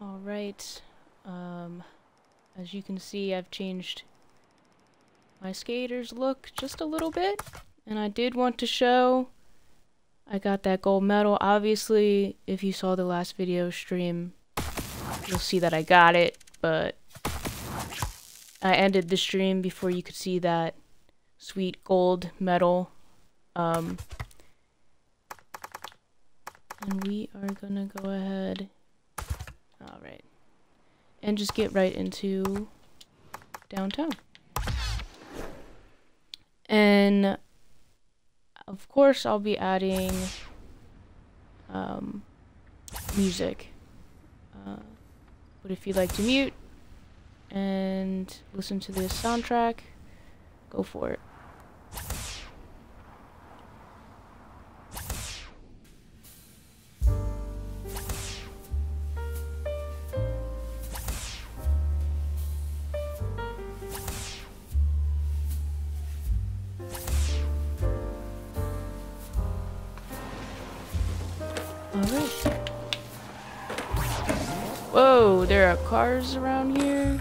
Alright. Um, as you can see, I've changed my skater's look just a little bit. And I did want to show I got that gold medal. Obviously, if you saw the last video stream, you'll see that I got it. But I ended the stream before you could see that sweet gold medal. Um, and we are gonna go ahead. And just get right into downtown. And of course I'll be adding um, music. Uh, but if you'd like to mute and listen to this soundtrack, go for it. Cars around here.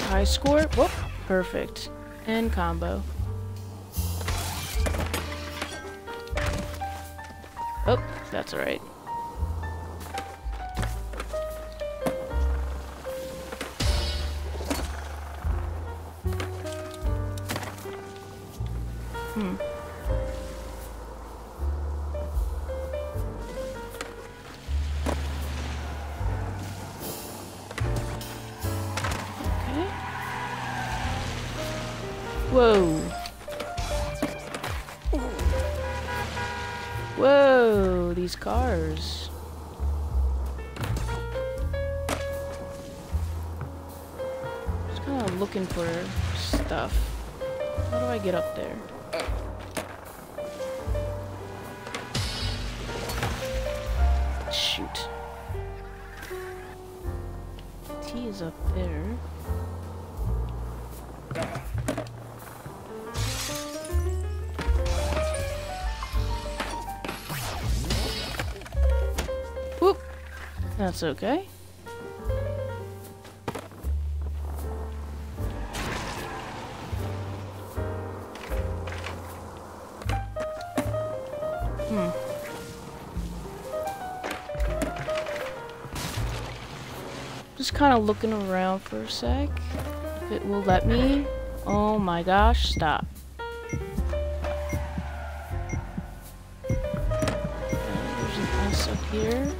High score. Whoop. Perfect. And combo. Oh, that's alright. Shoot. T is up there. Whoop. That's okay. Kind of looking around for a sec. If it will let me. Oh my gosh, stop. There's an ice up here.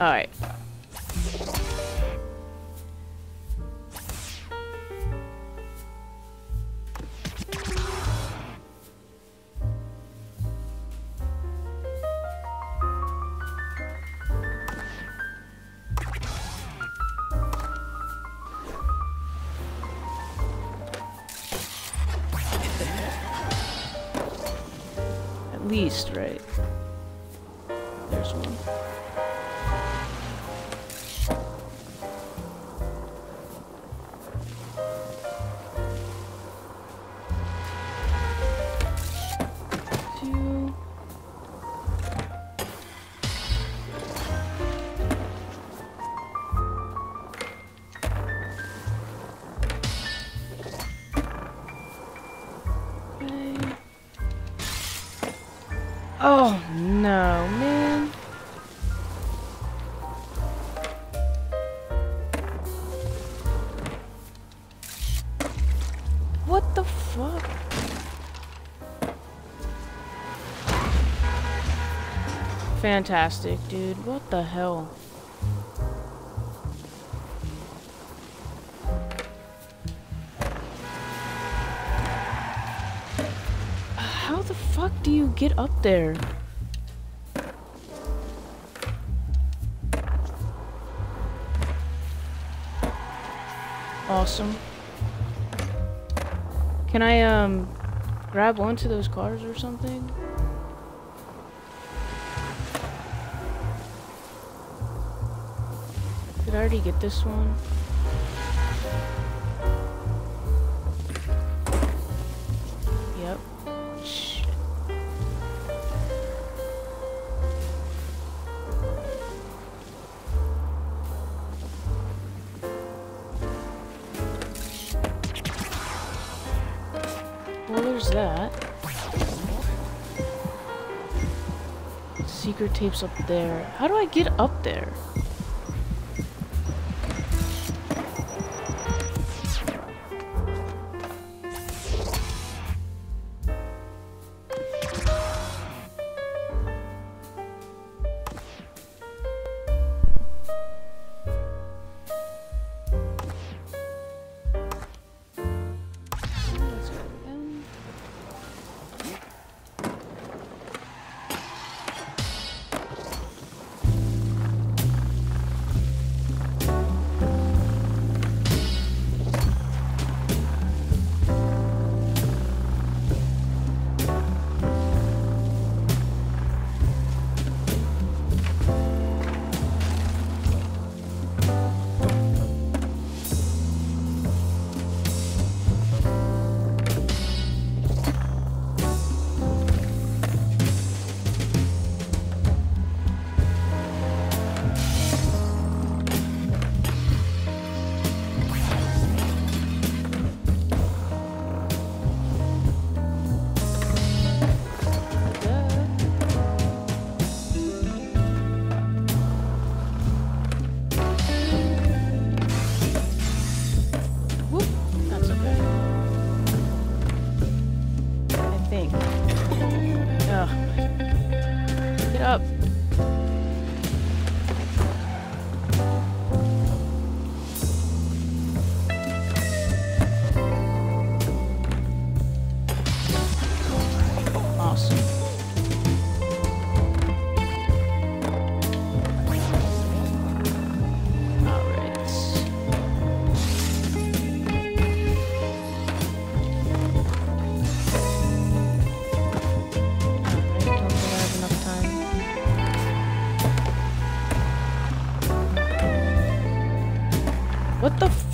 Alright. Oh no, man. What the fuck? Fantastic, dude. What the hell? Get up there? Awesome. Can I, um, grab onto those cars or something? Did I already get this one? up there. How do I get up there?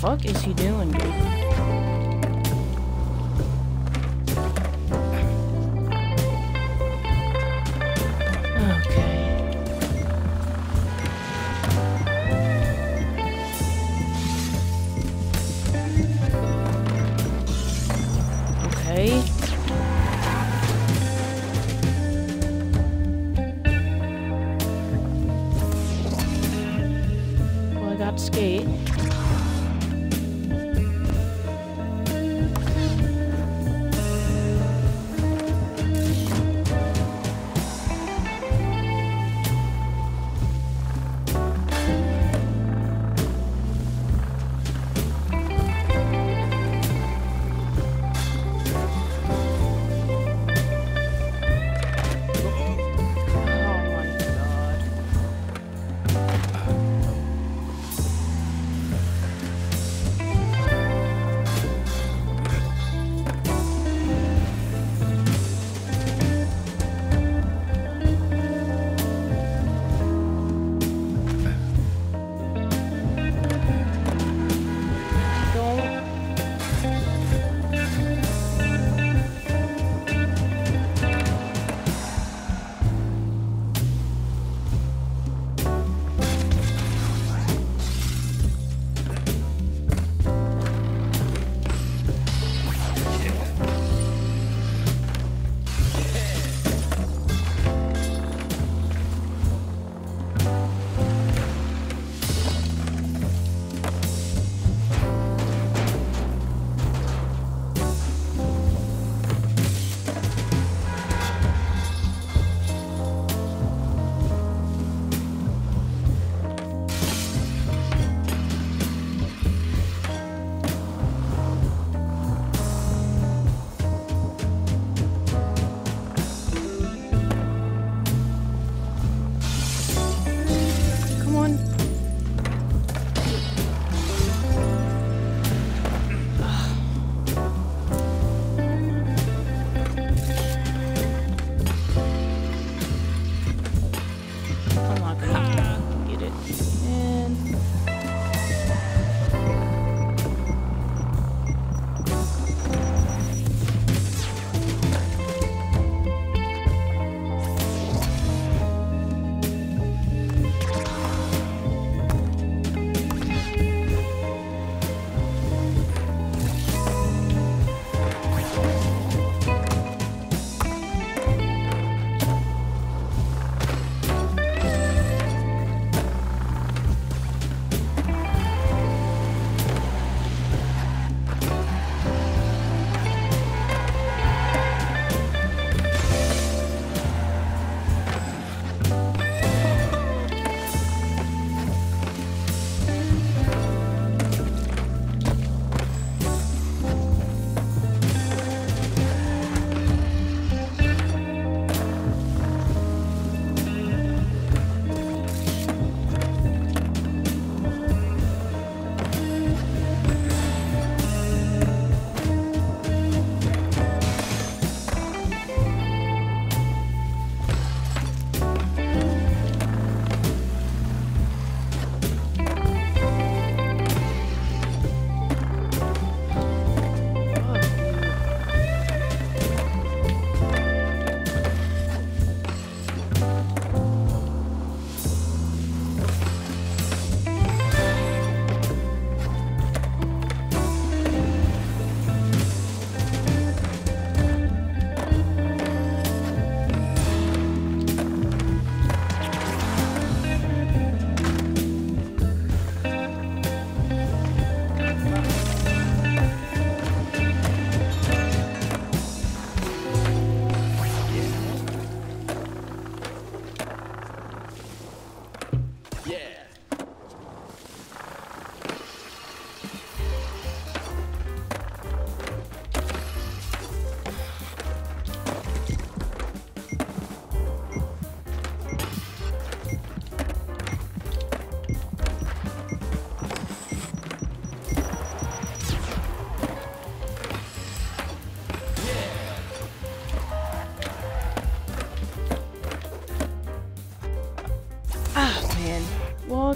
fuck is he doing, dude?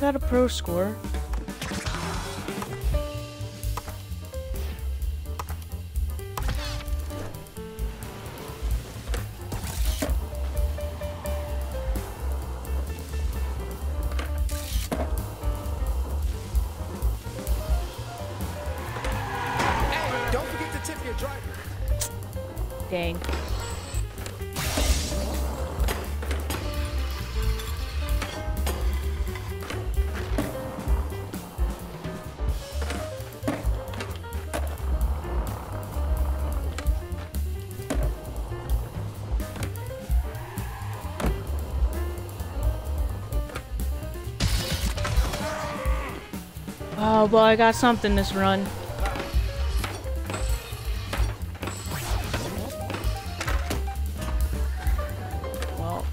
Got a pro score. Hey, don't forget to tip your driver. Dang. Well, I got something this run. Well.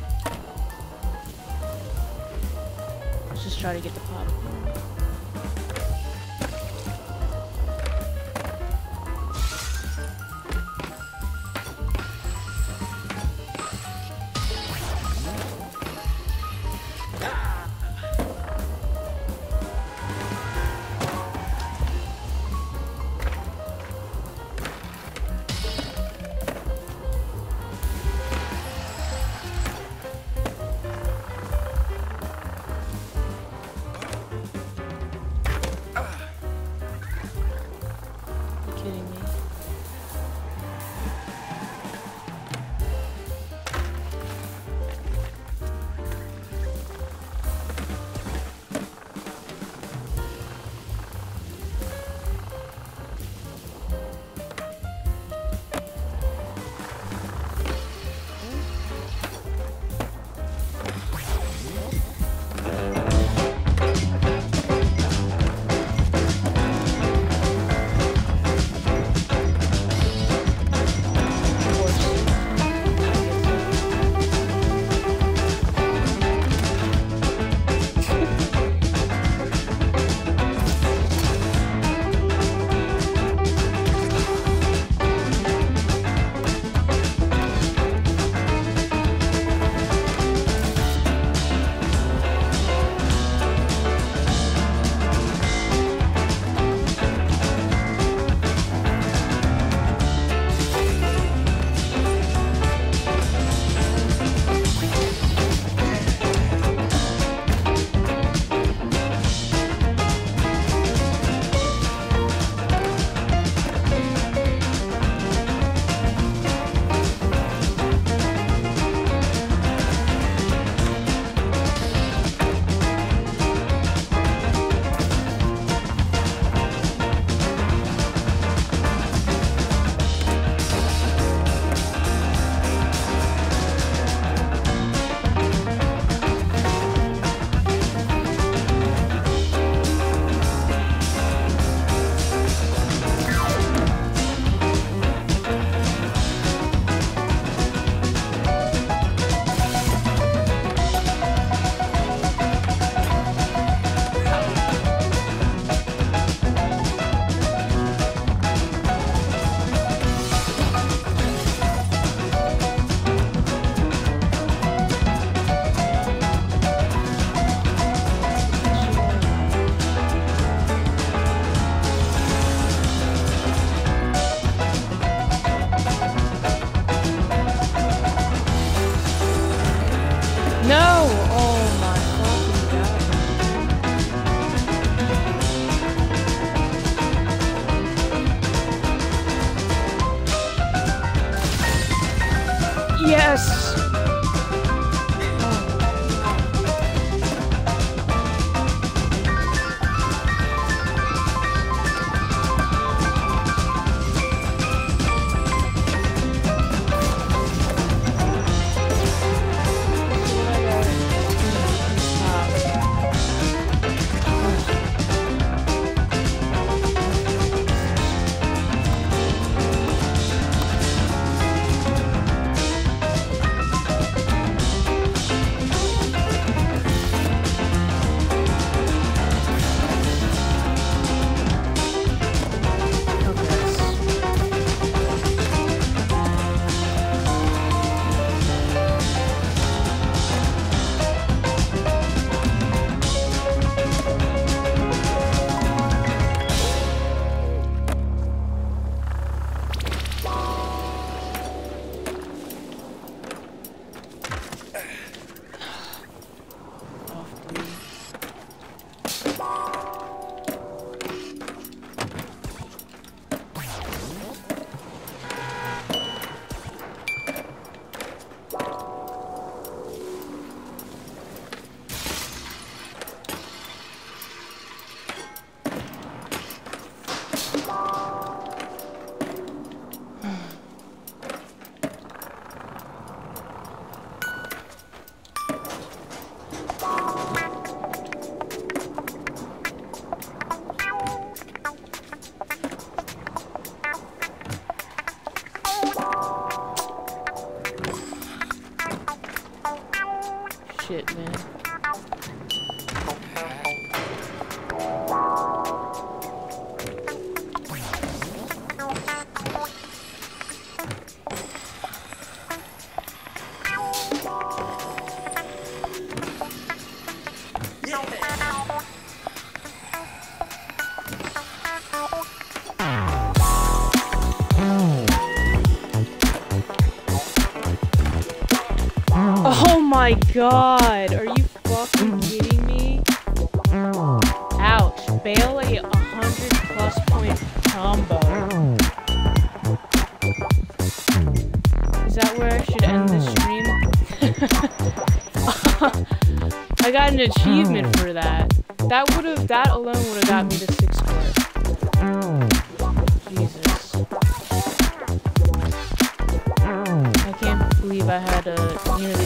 Let's just try to get the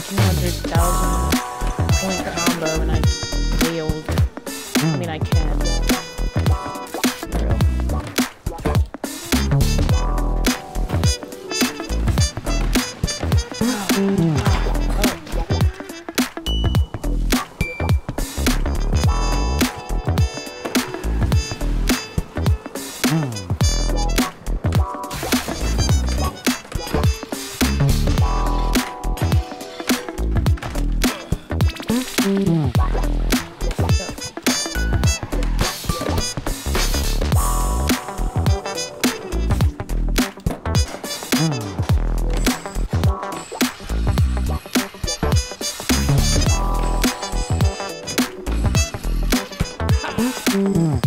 200,000 Mm-hmm.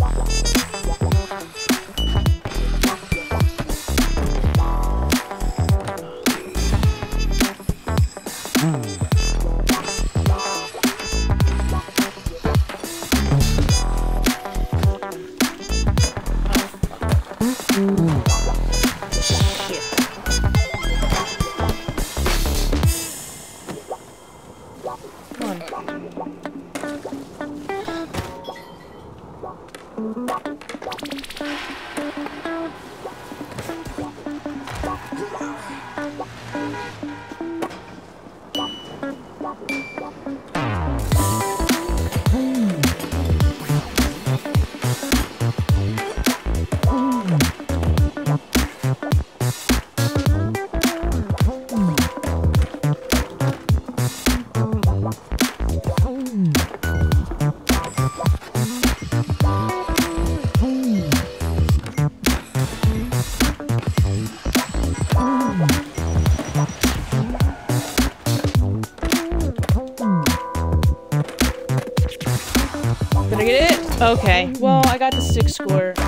Did got the six score.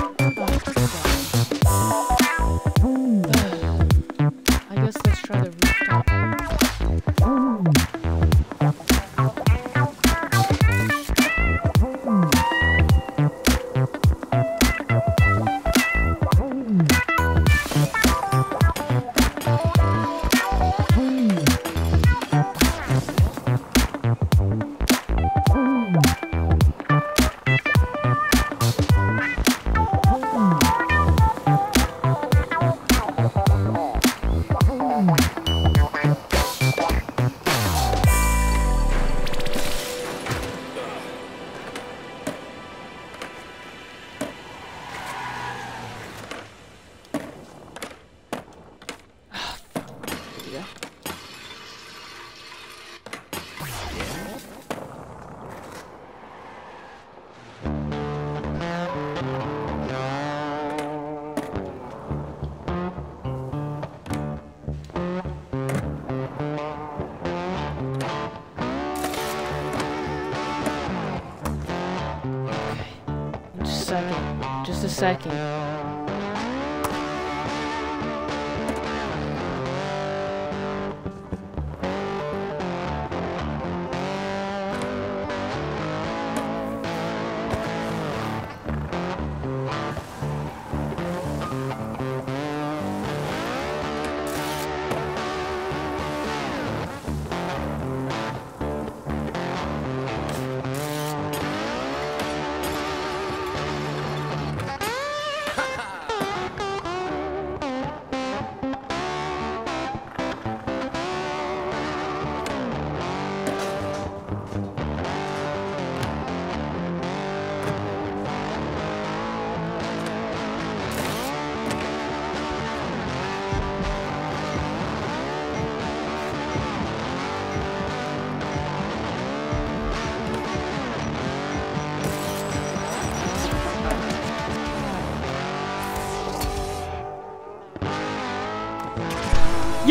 Second.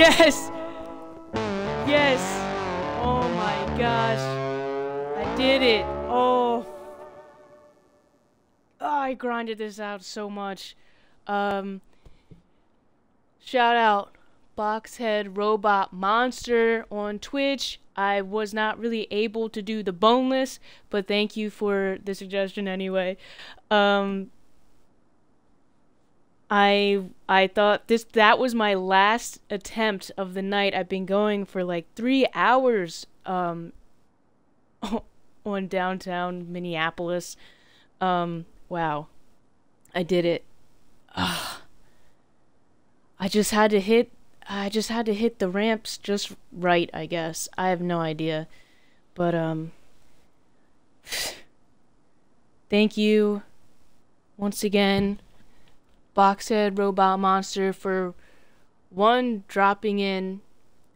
Yes! Yes! Oh my gosh. I did it. Oh. Ah, I grinded this out so much. Um, shout out Boxhead Robot Monster on Twitch. I was not really able to do the boneless, but thank you for the suggestion anyway. Um, I I thought this that was my last attempt of the night. I've been going for like three hours um, on downtown Minneapolis. Um, wow, I did it. Ugh. I just had to hit. I just had to hit the ramps just right. I guess I have no idea, but um. Thank you once again Boxhead Robot Monster for one, dropping in,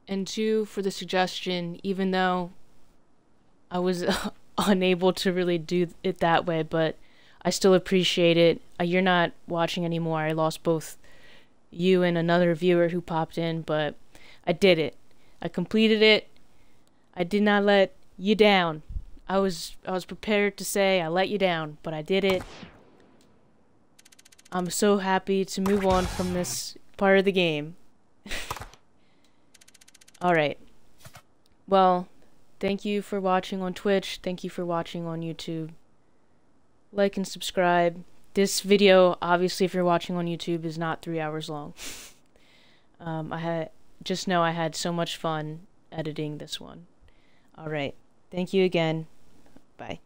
and two, for the suggestion, even though I was unable to really do it that way, but I still appreciate it. Uh, you're not watching anymore. I lost both you and another viewer who popped in, but I did it. I completed it. I did not let you down. I was I was prepared to say I let you down, but I did it. I'm so happy to move on from this part of the game. Alright. Well, thank you for watching on Twitch. Thank you for watching on YouTube. Like and subscribe. This video, obviously, if you're watching on YouTube, is not three hours long. um, I had just know I had so much fun editing this one. Alright. Thank you again. Bye.